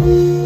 You.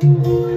Thank you.